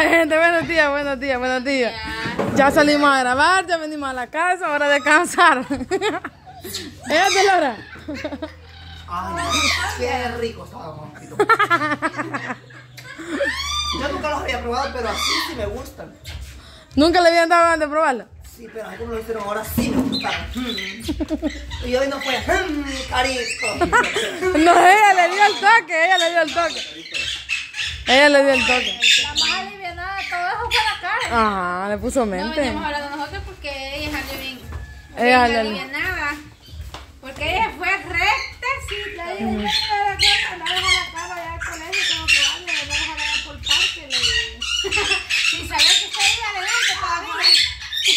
Ay, gente, buenos días, buenos días, buenos días. Ya salimos a grabar, ya venimos a la casa, hora de descansar. ¿Ella te Laura? Ay, qué rico estaba. Yo nunca los había probado, pero así sí me gustan. ¿Nunca le habían dado ganas de probarla? Sí, pero así como lo hicieron ahora sí me gustan. Mm. Y hoy no fue, mm, carito. No, ella le dio el toque, ella le dio el toque. Ella le dio el toque. La de la cara. Ajá, le puso No mente. veníamos hablando nosotros porque ella salió bien. Ella bien salió- alivianada. Porque ella fue dije, no, la no deja la cara tengo que darle, le voy a dejar allá por parque, le dije. Sin saber que usted iba adelante todavía.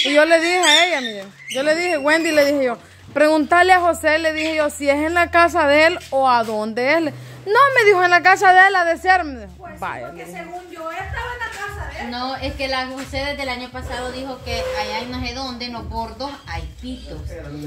Y yo le dije a ella, mire, yo le dije, Wendy, le dije yo, preguntarle a José, le dije yo, si es en la casa de él o a dónde es. No, me dijo, en la casa de él a. Vaya, Porque dije. según yo estaba No, es que la José desde el año pasado dijo que allá en no sé dónde, en los gordos, hay pitos.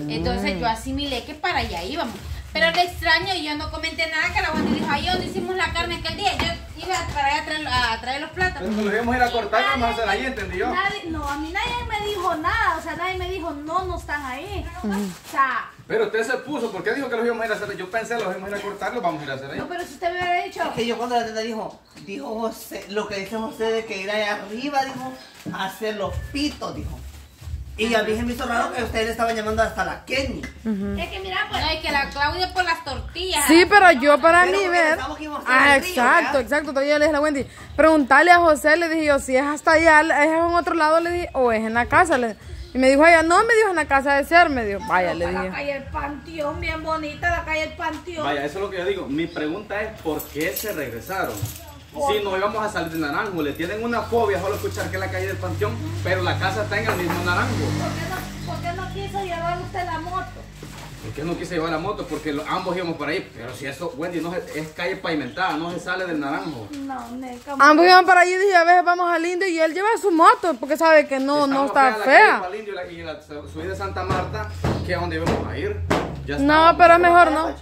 Entonces yo asimilé que para allá íbamos. Pero le extraño y yo no comenté nada que la Wendy dijo, ay, ¿dónde hicimos la carne aquel día? Iba para allá a traer, a traer los plátanos. Nos íbamos a ir a cortar, vamos a hacer ahí. Nadie- no, a mí nadie me dijo nada, o sea, nadie me dijo, no, no están ahí. O sea, Pero usted se puso, ¿por qué dijo que los íbamos a ir a hacer? Yo pensé, los íbamos a ir a cortar, los vamos a ir a hacer ahí. no, pero si usted me hubiera dicho, Es que yo cuando la teta dijo, dijo José, lo que dice José de que ir allá arriba, dijo, a hacer los pitos, dijo. Y a mí se me hizo raro que ustedes le estaban llamando hasta la Kenny. es que mira, pues, No, y que la Claudia por las tortillas. Sí, pero yo para Pero mí ver. Ah, río, exacto, exacto. Todavía yo le dije a la Wendy, preguntarle a José, le dije yo, si es hasta allá, es en otro lado, le dije, o es en la casa. Le, y me dijo ella, no, me dijo en la casa de ser, me dijo, vaya, le la dije. calle El Panteón, bien bonita, la calle El Panteón. Vaya, eso es lo que yo digo. Mi pregunta es, ¿por qué se regresaron? Si no íbamos a salir de Naranjo, le tienen una fobia solo escuchar que es la calle del Panteón, pero la casa está en el mismo Naranjo. ¿Por qué no, por qué no quiso llevar usted la moto? ¿Por qué no quise llevar la moto? Porque lo- ambos íbamos por ahí. Pero si eso, Wendy, no se- es calle pavimentada, no se sale del Naranjo. No, neca. Ambos iban para allí y dije, a veces vamos al Indio y él lleva su moto porque sabe que no, no está la calle fea. Palindio y la, y la subida de Santa Marta, que es donde íbamos a ir. Ya No, pero es mejor no.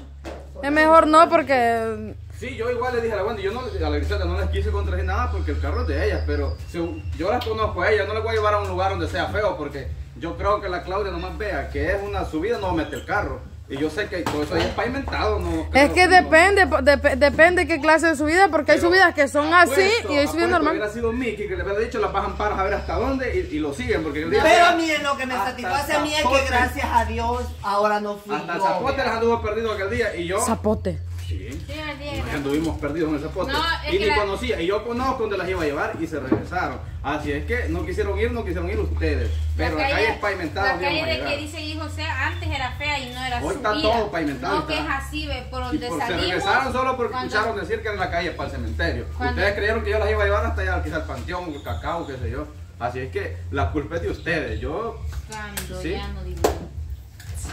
Es mejor no porque Sí, yo igual le dije a la Wendy, yo no, a la Griselda no les quise contradecir nada porque el carro es de ellas, pero si yo las conozco a ellas, no les voy a llevar a un lugar donde sea feo porque yo creo que la Claudia nomás vea que es una subida, no va a meter el carro. Y yo sé que todo eso ahí es pavimentado, no. es que no- depende, dep- depende qué clase de subida, porque hay subidas que son así y hay subidas normales. Hubiera sido Mickey que le hubiera dicho las bajan paras a ver hasta dónde y, y lo siguen porque Pero miren, lo que me satisface a mí es que gracias a Dios ahora no fui hasta el yo. zapote les anduvo perdido aquel día y yo. Zapote. Sí. Sí, anduvimos perdidos en el zapote. No, es y que ni la- conocía. Y yo conozco dónde las iba a llevar y se regresaron. Así es que no quisieron ir, no quisieron ir ustedes. Pero la, calle, es pavimentada. La donde calle de que dice ahí José antes era fea y no era Hoy está subida. todo pavimentado, No, que es así, ve, por donde se salimos. regresaron solo porque cuando- escucharon decir que era la calle para el cementerio. Cuando- Ustedes creyeron que yo las iba a llevar hasta allá, quizá al panteón, el cacao, qué sé yo. Así es que la culpa es de ustedes. Yo, Cuando Sí. ya no digo.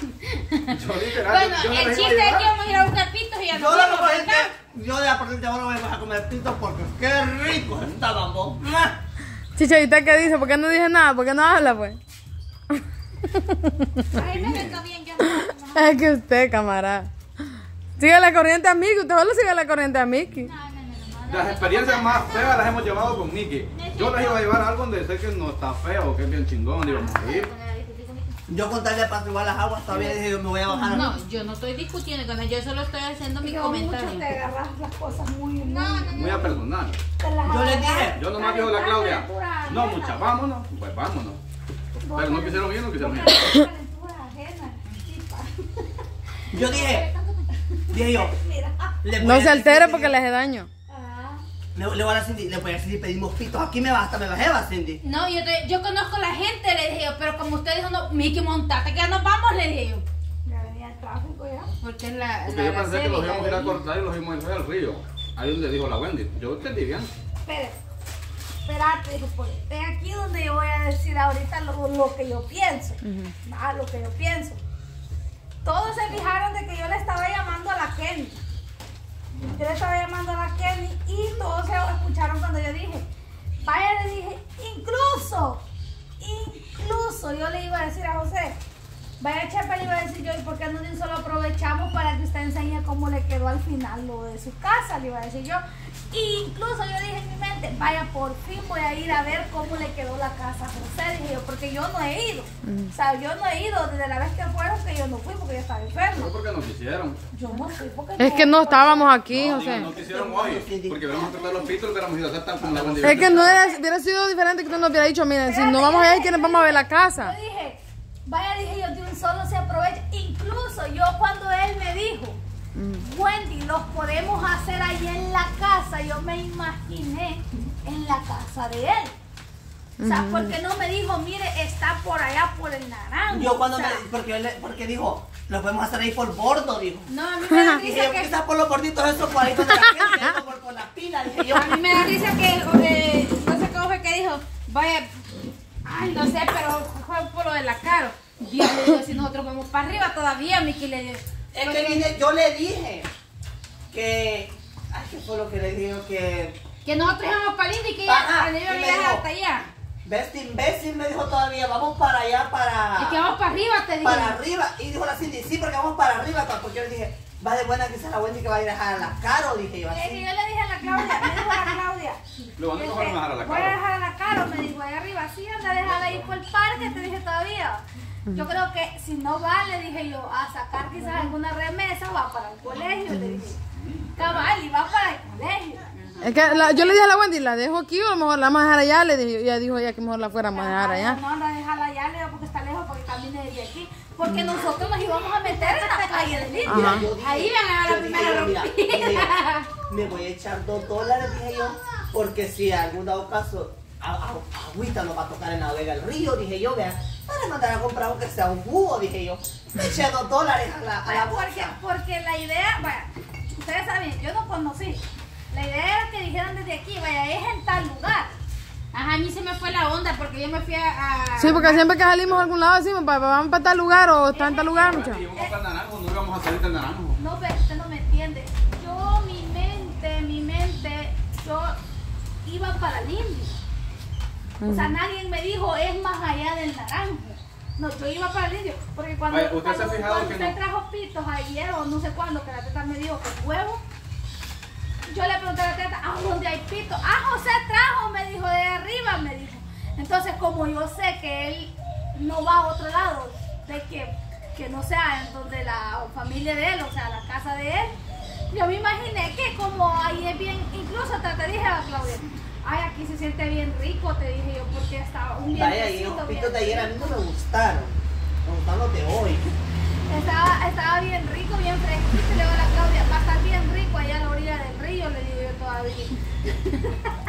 yo literal, Bueno, yo no el a chiste es que vamos a ir a buscar pitos y ya Yo de la yo de la presente ahora voy a comer pitos porque qué ricos estaban vos. Chicha, ¿y usted qué dice? ¿Por qué no dije nada? ¿Por qué no habla, pues? Ay, me bien, yo no. Es que usted, camarada. Sigue la corriente a Mickey, usted solo sigue la corriente a Mickey. Las experiencias más feas las hemos llevado con Nicky. Yo las iba a llevar a algo donde sé que no está feo, que es bien chingón, a ir. Yo con tal de apaciguar las aguas todavía dije yo me voy a bajar. No, yo no estoy discutiendo con él, yo solo estoy haciendo mi Yo mucho comentario. te agarras las cosas muy, muy, Muy a personal. te las Yo les agarras. dije, Yo nomás dijo la Claudia, no mucha, vámonos, pues vámonos. Pero no quisieron ir, no quisieron chipa. yo dije, dije yo, le No a se altere porque le hace daño. Le, le voy a decir, Cindy, le voy a decir, pedimos pitos. Aquí me basta, me bajé, va, Cindy. No, yo, te- yo conozco a la gente, le dije yo, pero como usted dijo, no, Mickey, montate, que ya nos vamos, le dije yo. ya venía el tráfico ya. Porque es la. Porque la yo pensé que los íbamos a ir a cortar y los íbamos a ir al río. Ahí donde dijo la Wendy. Yo entendí bien. Espere. Espérate, dijo, pues, es aquí donde yo voy a decir ahorita lo, lo que yo pienso. Ah, lo que yo pienso. Todos se fijaron de que yo le estaba llamando a la Kenny. Yo le estaba llamando a la Kenny y todos se escucharon cuando yo dije, vaya, le dije, incluso, incluso, yo le iba a decir a José, vaya Chepe, le iba a decir yo, ¿y por qué no un solo aprovechamos para que usted enseñe cómo le quedó al final lo de su casa? Le iba a decir yo. Incluso yo dije mi mente, Vaya, por fin voy a ir a ver cómo le quedó la casa a José, dije yo, porque yo no he ido. O sea, yo no he ido desde la vez que fueron, que yo no fui porque yo estaba No enferma. porque no quisieron. Yo no fui porque Es que no estábamos aquí, No, José. digo, no quisieron hoy. Porque hubiéramos tratado los pitos y hubiéramos ido a hacer como la Wendy. Es que no era- hubiera sido diferente que tú nos hubiera dicho, miren, si no vamos allá, ¿quiénes vamos a ver la casa? Yo dije, vaya, dije yo, de un solo se aprovecha. Incluso yo cuando él me dijo, Wendy, los podemos hacer ahí en la casa, yo me imaginé en la casa de él. O sea, porque no me dijo, mire, está por allá por el naranjo. Yo cuando O sea, me, porque, le- porque dijo, lo podemos hacer ahí por bordo, dijo. No, a mí me da risa que... quizás por los borditos esos cuadritos de la gente, eso por, por la pila, dije yo. A mí me da risa que, eh, no sé cómo fue que dijo, vaya, ay, no sé, pero fue por lo de la caro. Dios le digo, si nosotros vamos para arriba todavía, Miki le digo. Es que vine, yo le dije que, ay, ¿qué fue lo que le dije? Que, Que nosotros íbamos para Lindy y que ella le iba a y me viajar dijo, hasta allá. ves, imbécil, me dijo todavía, vamos para allá, para... Y que vamos para arriba, te dije. para arriba. Y dijo la Cindy, sí, porque vamos para arriba, porque yo le dije, va de buena que sea la Wendy que va a ir a dejar a la Caro, dije yo eh, que así. yo le dije a la Claudia, me dijo a la Claudia. Lo van a dejar a la Voy a dejar a la Caro, me dijo ahí arriba. Sí, anda a dejarla ahí por el parque, te dije todavía. Yo creo que si no va, le dije yo, a sacar quizás alguna remesa, va para el colegio, le dije. Cabal, y va para el colegio. Es que la- yo le dije a la Wendy, la dejo aquí o a lo mejor la vamos a dejar allá. Le dije, ella dijo ella que mejor la fuéramos a dejar allá. No, anda a dejarla allá, le digo, porque está lejos, porque camine desde aquí. Porque nosotros nos íbamos a meter en la calle del dije- Ahí van a yo la primera rompida. Me voy a echar dos dólares, dije yo, porque si en algún agüita nos va a tocar en la vega del río, dije yo, vea, para mandar a comprar aunque sea un jugo, dije yo. Me eché dos dólares a la, a la porque, porque la idea, vaya, ustedes saben, yo no conocí. La idea era que dijeran desde aquí, vaya, es en tal lugar. Ajá, a mí se me fue la onda porque yo me fui a... a- Sí, porque siempre que salimos a algún lado decimos, "Pa- pa- vamos para tal lugar o está en tal lugar, muchachos. Y íbamos para el naranjo, no íbamos a salir del naranjo. No, pero usted no me entiende. Yo, mi mente, mi mente, yo iba para el Indio. O sea, nadie me dijo, es más allá del naranjo. No, yo iba para el Indio. Porque cuando, ¿usted se ha cuando, fijado cuando que usted no? trajo pitos ayer o no sé cuándo, que la teta me dijo que huevo, yo le pregunté a la teta, ¿a dónde hay pitos? Ah, José trajo, me dijo, de arriba, me dijo. Entonces, como yo sé que él no va a otro lado, de que, que no sea en donde la familia de él, o sea, la casa de él, yo me imaginé que como ahí es bien, incluso hasta te dije a Claudia, ay, aquí se siente bien rico, te dije yo, porque estaba un Vaya, y los bien pitos de ayer a mí no me gustaron. Me gustaron los de hoy. Estaba, estaba bien rico, bien fresquito, y le digo a la Claudia, va a estar bien rico allá a la orilla del río, le digo yo todavía.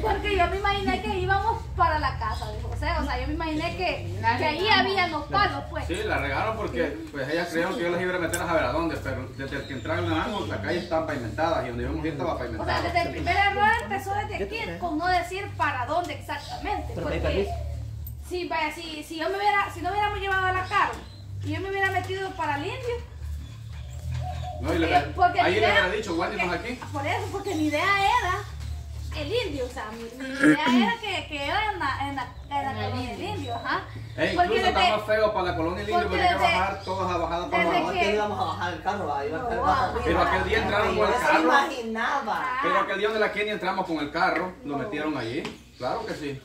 Porque yo me imaginé que íbamos para la casa de José, o sea, yo me imaginé que, que ahí había los palos, pues. Sí, la regaron porque pues ellas creyeron que yo las iba a meter a saber a dónde, pero desde que entraron al naranjo, la calle estaba pavimentada y donde íbamos a ir estaba O sea, pavimentada. desde el primer error empezó desde aquí, con no decir para dónde exactamente. Porque si, vaya, si, si, yo me hubiera, si no hubiéramos llevado a la carro y yo me hubiera metido para el indio, No, y le, porque- porque ahí le dicho, aquí. Por eso, porque mi idea era indio, o sea, mi, mi idea era que, que era en la, en la, en la colonia del indio. ajá. E Porque incluso está desde- más feo para la colonia del indio porque hay que bajar todas a bajada para abajo. No, que no íbamos a bajar el carro, va, iba a estar No, arriba. Pero aquel día entraron por el se carro. imaginaba. Pero aquel día donde la Kenia entramos con el carro, lo metieron allí. Claro que sí.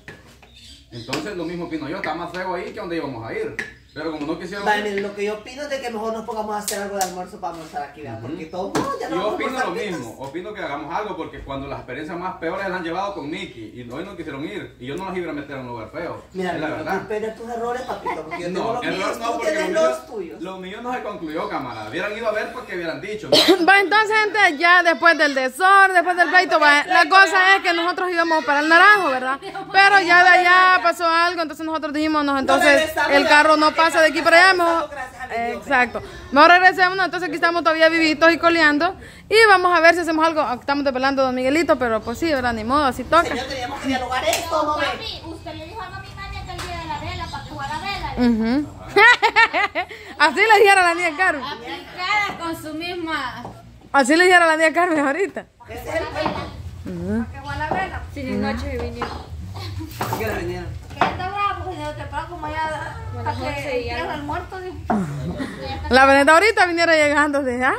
Entonces lo mismo opino yo, está más feo ahí que donde íbamos a ir. Pero como no quisieron... Vale, miren, lo que yo opino es de que mejor nos pongamos a hacer algo de almuerzo para almorzar aquí, ¿verdad? Porque todos no, ya no Yo vamos a opino lo mismo, opino que hagamos algo porque cuando las experiencias más peores las han llevado con Nicky y hoy no quisieron ir y yo no las iba a meter a un lugar feo. Mira, es la verdad. culpes de tus errores, papito, porque yo tengo No, los error míos, no, tú porque los tuyos. lo mío no se concluyó, camarada. Hubieran ido a ver porque hubieran dicho. Va, entonces, gente, ya después del desorden, después del pleito, va, la cosa es que nosotros íbamos para el naranjo, ¿verdad? Pero ya de allá pasó algo, entonces nosotros dijimos, no, entonces el carro no porque pasa de aquí para allá, mi Exacto. Mejor regresemos, entonces aquí estamos todavía vivitos y coleando. Y vamos a ver si hacemos algo. Estamos desvelando a Don Miguelito, pero pues sí, ¿verdad? Ni modo, así toca. Señor, teníamos que dialogar esto, ¿no? Papi, usted le dijo a mami Maña que el día de la vela, para que jugara vela. Ujú. Así le dijera a la niña Carmen. Aplicada con su misma... Así le dijera a la niña Carmen ahorita. Ese es el cuento. Para que jugara vela. Si de noche vinieron. ¿Qué le vinieron? Que está bravo, porque de temprano como ya para que el muerto. La veneta ahorita viniera llegando de ¿ah?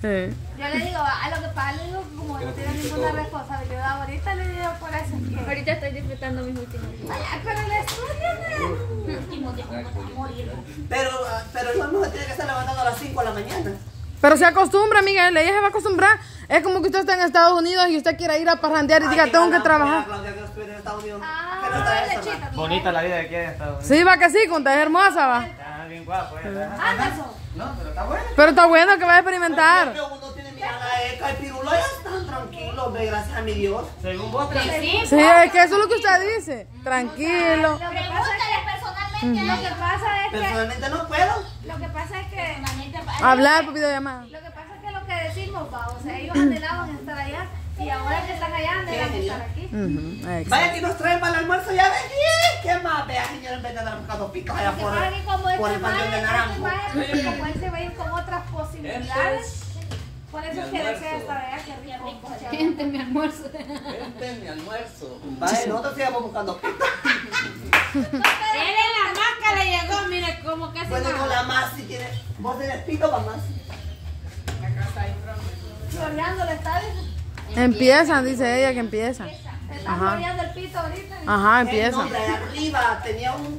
Sí. Yo le digo, a lo que pasa, le digo, como no tiene ninguna responsabilidad. Ahorita le digo por eso que. Ahorita estoy disfrutando mis últimos días. Ay, pero el estudio Último día. no morir. Pero, ah, pero el hombre se tiene que estar levantando a las 5 de la mañana. Pero se acostumbra, Miguel, ella se va a acostumbrar. Es como que usted está en Estados Unidos y usted quiera ir a parrandear y diga, tengo que trabajar. Claudia, que no estuviera en Estados Unidos. Ah. Bonita la vida de aquí en Estados Unidos. Sí, va que sí, con es hermosa, va. Está bien guapo. Anderson. No, pero está bueno. Pero está bueno que vaya a experimentar. uno tiene mirada eca y pirulo, ya están tranquilos, ve, gracias a mi Dios. Según vos, Sí, sí. Sí, es que eso es lo que usted dice. Tranquilo. Lo que pasa es Pregúntale lo que pasa es que, Personalmente no puedo. lo que pasa es que, Hablar por videollamada. lo que pasa es que lo que decimos, va, o sea, ellos anhelaban estar allá y ahora que están allá anhelan estar aquí. Ujú, Vaya exacto. que nos traen para el almuerzo, ya ves. ¡y! ¿Qué más? Vea, señor, en vez de andar buscando picos allá por, como por este el panteón de vaya, Naranjo. vaya, como él se va a ir con otras posibilidades, por eso es que desea estar allá, que rico. Gente, mi almuerzo. Este es mi almuerzo. Vaya, nosotros sigamos buscando picos. Vos tenés pito, mamá. Floreando le está diciendo. Empiezan, dice ella que empieza. Está Ajá. floreando el pito ahorita. Ajá, El empieza. nombre de arriba tenía un